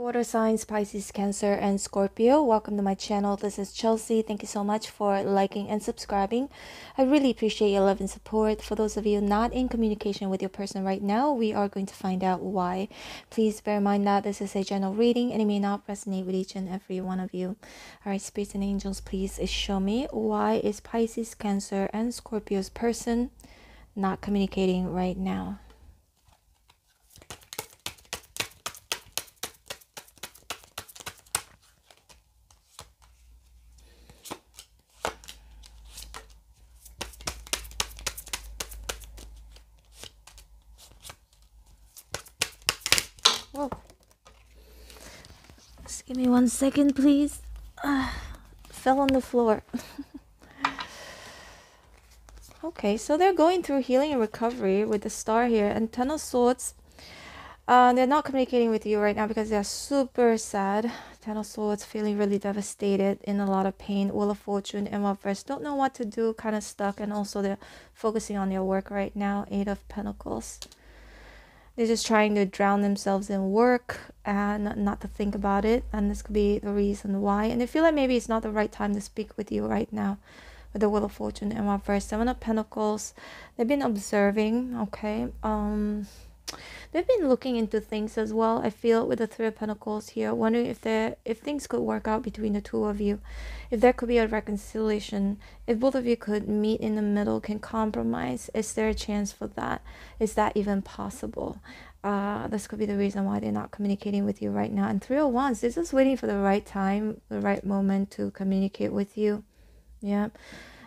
Water signs, Pisces, Cancer, and Scorpio. Welcome to my channel. This is Chelsea. Thank you so much for liking and subscribing. I really appreciate your love and support. For those of you not in communication with your person right now, we are going to find out why. Please bear in mind that this is a general reading and it may not resonate with each and every one of you. All right, spirits and angels, please show me why is Pisces, Cancer, and Scorpio's person not communicating right now. Whoa. Just give me one second, please. Uh, fell on the floor. okay, so they're going through healing and recovery with the star here and Ten of Swords. Uh, they're not communicating with you right now because they're super sad. Ten of Swords feeling really devastated, in a lot of pain. Wheel of Fortune and reverse. Don't know what to do, kind of stuck. And also they're focusing on their work right now. Eight of Pentacles. They're just trying to drown themselves in work and not to think about it. And this could be the reason why. And they feel like maybe it's not the right time to speak with you right now. With the Wheel of Fortune and my first Seven of Pentacles. They've been observing, okay? Um they've been looking into things as well i feel with the three of pentacles here wondering if there if things could work out between the two of you. If there could be a reconciliation if both of you could meet in the middle can compromise is there a chance for that? Is that even possible? Uh this could be the reason why they're not communicating with you right now. And three of wands they're just waiting for the right time the right moment to communicate with you. Yeah.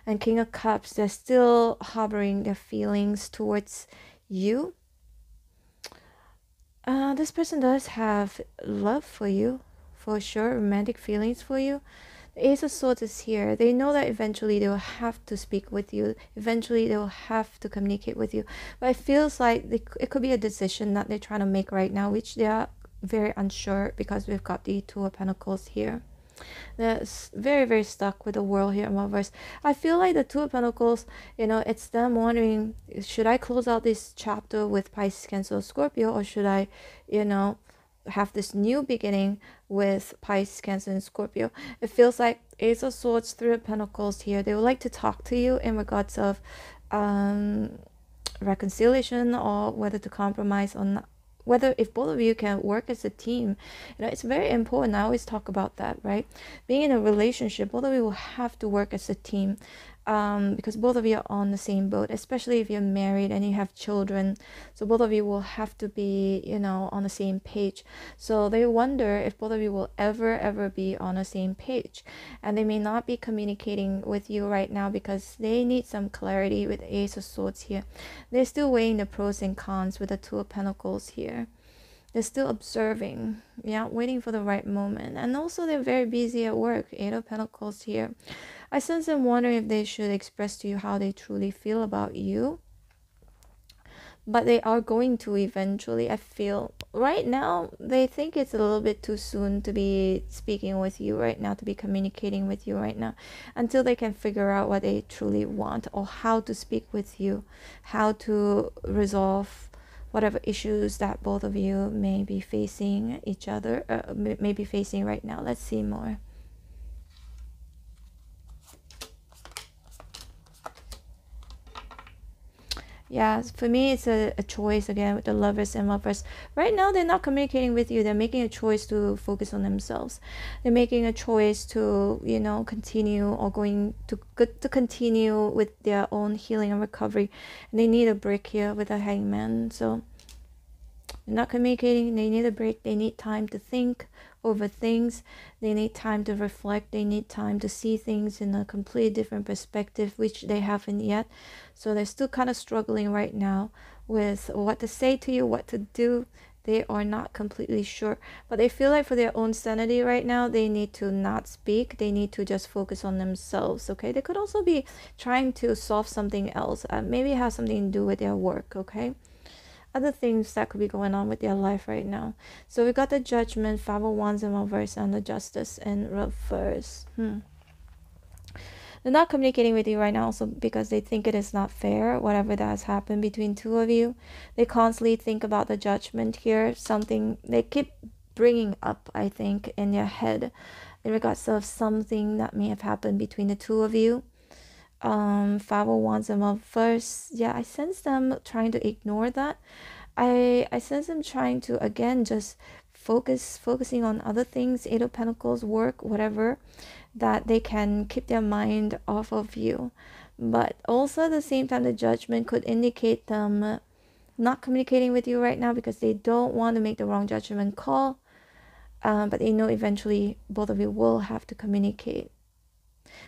And king of cups they're still harboring their feelings towards you uh, this person does have love for you, for sure, romantic feelings for you. The Ace of Swords is here. They know that eventually they will have to speak with you. Eventually they will have to communicate with you. But it feels like they, it could be a decision that they're trying to make right now, which they are very unsure because we've got the Two of Pentacles here very very stuck with the world here in reverse i feel like the two of pentacles you know it's them wondering should i close out this chapter with pisces cancer scorpio or should i you know have this new beginning with pisces cancer and scorpio? It feels like ace of swords three of pentacles here. They would like to talk to you in regards of um reconciliation or whether to compromise on whether if both of you can work as a team you know it's very important. I always talk about that right? Being in a relationship both of you will have to work as a team um, because both of you are on the same boat, especially if you're married and you have children. So both of you will have to be, you know, on the same page. So they wonder if both of you will ever, ever be on the same page. And they may not be communicating with you right now because they need some clarity with Ace of Swords here. They're still weighing the pros and cons with the Two of Pentacles here they're still observing yeah waiting for the right moment and also they're very busy at work eight of pentacles here I sense them wondering if they should express to you how they truly feel about you. But they are going to eventually, I feel. Right now, they think it's a little bit too soon to be speaking with you right now, to be communicating with you right now, until they can figure out what they truly want or how to speak with you, how to resolve whatever issues that both of you may be facing each other, uh, may be facing right now. Let's see more. Yeah for me it's a, a choice again with the lovers and lovers. Right now they're not communicating with you. They're making a choice to focus on themselves. They're making a choice to you know continue or going to to continue with their own healing and recovery. And they need a break here with a hangman. So they're not communicating. They need a break. They need time to think over things. They need time to reflect. They need time to see things in a completely different perspective, which they haven't yet. So they're still kind of struggling right now with what to say to you, what to do. They are not completely sure, but they feel like for their own sanity right now, they need to not speak. They need to just focus on themselves. Okay, they could also be trying to solve something else. Uh, maybe have something to do with their work. Okay other things that could be going on with their life right now. So we got the judgment, five of wands in reverse, and the justice in reverse. Hmm. They're not communicating with you right now also because they think it is not fair, whatever that has happened between two of you. They constantly think about the judgment here, something they keep bringing up i think in their head in regards of something that may have happened between the two of you um five of wands and one first. Yeah i sense them trying to ignore that. I i sense them trying to again just focus focusing on other things eight of pentacles work whatever that they can keep their mind off of you. But also at the same time the judgment could indicate them not communicating with you right now because they don't want to make the wrong judgment call. Um, but they know eventually both of you will have to communicate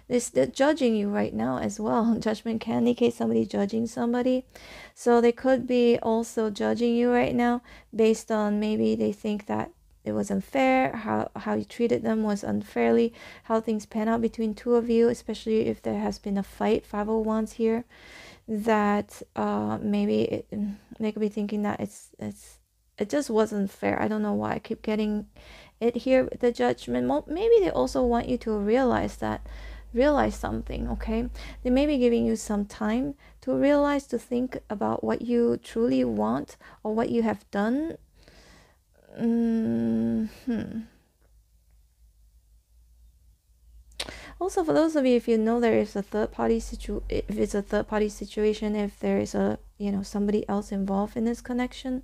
this they're judging you right now as well. Judgment can indicate somebody judging somebody. So they could be also judging you right now based on maybe they think that it was unfair how how you treated them was unfairly how things pan out between two of you especially if there has been a fight five of wands here that uh maybe it, they could be thinking that it's it's it just wasn't fair. I don't know why i keep getting it here the judgment. Maybe they also want you to realize that realize something okay they may be giving you some time to realize to think about what you truly want or what you have done mm-hmm. also for those of you if you know there is a third party situ if it's a third party situation if there is a you know somebody else involved in this connection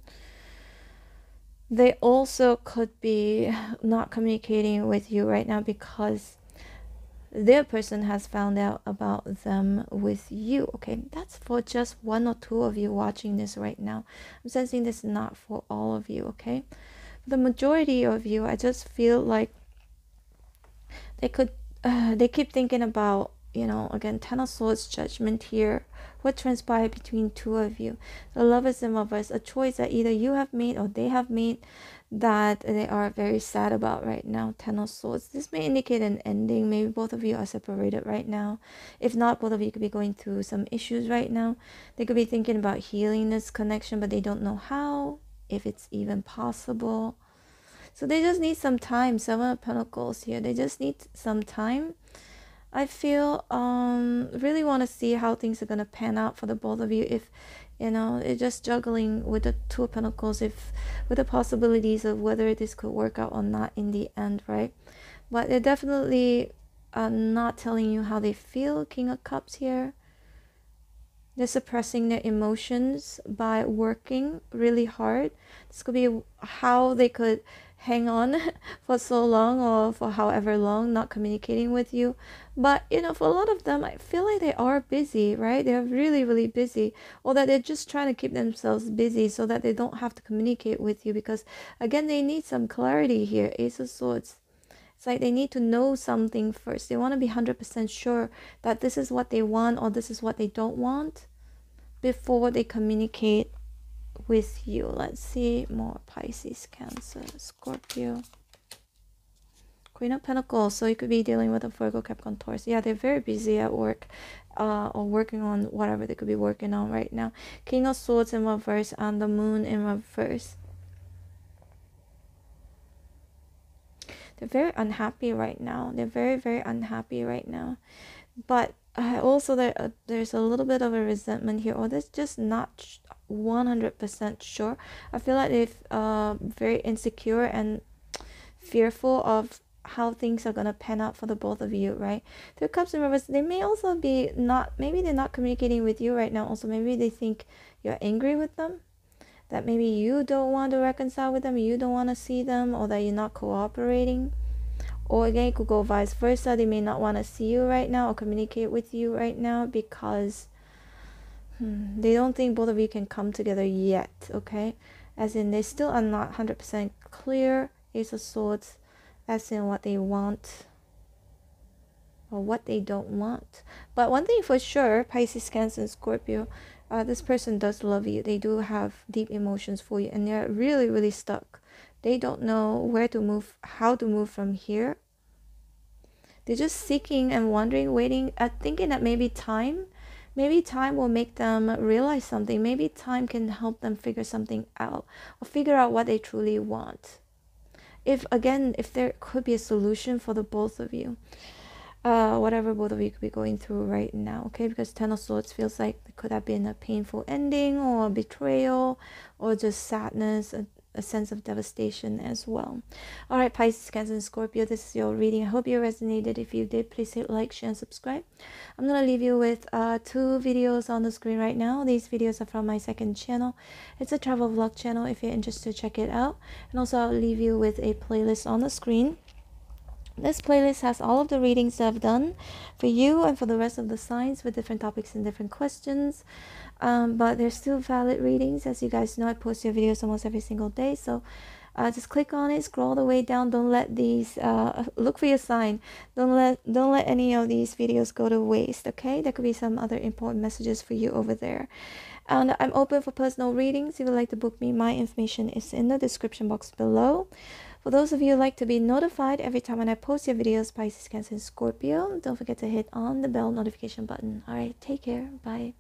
they also could be not communicating with you right now because their person has found out about them with you okay? That's for just one or two of you watching this right now. I'm sensing this not for all of you okay? The majority of you i just feel like they could uh, they keep thinking about you know again ten of swords judgment here. What transpired between two of you? The lovers and lovers a choice that either you have made or they have made that they are very sad about right now. Ten of Swords. This may indicate an ending. Maybe both of you are separated right now. If not, both of you could be going through some issues right now. They could be thinking about healing this connection, but they don't know how, if it's even possible. So they just need some time. Seven of Pentacles here. They just need some time. I feel um really want to see how things are gonna pan out for the both of you. If you know it's just juggling with the two pentacles if with the possibilities of whether this could work out or not in the end right? But they're definitely uh, not telling you how they feel king of cups here. They're suppressing their emotions by working really hard. This could be how they could hang on for so long or for however long not communicating with you. But you know for a lot of them i feel like they are busy right? They're really really busy. Or that they're just trying to keep themselves busy so that they don't have to communicate with you because again they need some clarity here. Ace of swords. It's like they need to know something first. They want to be 100% sure that this is what they want or this is what they don't want before they communicate with you. Let's see more Pisces, Cancer, Scorpio. Queen of Pentacles. So you could be dealing with a Virgo, Capricorn, Taurus. Yeah, they're very busy at work uh, or working on whatever they could be working on right now. King of Swords in reverse and the Moon in reverse. They're very unhappy right now. They're very, very unhappy right now. But uh, also there, uh, there's a little bit of a resentment here. Or oh, just not 100% sure. I feel like they're uh, very insecure and fearful of how things are gonna pan out for the both of you, right? Three Cups in reverse, they may also be not, maybe they're not communicating with you right now. Also, maybe they think you're angry with them. That maybe you don't want to reconcile with them, you don't want to see them, or that you're not cooperating. Or again, it could go vice versa. They may not want to see you right now or communicate with you right now because Hmm, they don't think both of you can come together yet, okay? As in, they still are not 100% clear, Ace of Swords, as in what they want or what they don't want. But one thing for sure, Pisces, Cancer, and Scorpio, uh, this person does love you. They do have deep emotions for you, and they're really, really stuck. They don't know where to move, how to move from here. They're just seeking and wondering, waiting, uh, thinking that maybe time maybe time will make them realize something. Maybe time can help them figure something out or figure out what they truly want. If again if there could be a solution for the both of you uh, whatever both of you could be going through right now okay? Because ten of swords feels like it could have been a painful ending or betrayal or just sadness uh, a sense of devastation as well. All right, Pisces, Cancer, and Scorpio, this is your reading. I hope you resonated. If you did, please hit like, share, and subscribe. I'm going to leave you with uh, two videos on the screen right now. These videos are from my second channel. It's a travel vlog channel if you're interested, check it out. And also, I'll leave you with a playlist on the screen. This playlist has all of the readings that I've done for you and for the rest of the signs with different topics and different questions. Um, but they're still valid readings as you guys know i post your videos almost every single day. So uh, just click on it scroll all the way down. Don't let these uh, look for your sign. Don't let don't let any of these videos go to waste okay? There could be some other important messages for you over there. And i'm open for personal readings. If you would like to book me my information is in the description box below for those of you who like to be notified every time when I post your videos, Pisces, Cancer, and Scorpio, don't forget to hit on the bell notification button. All right, take care. Bye.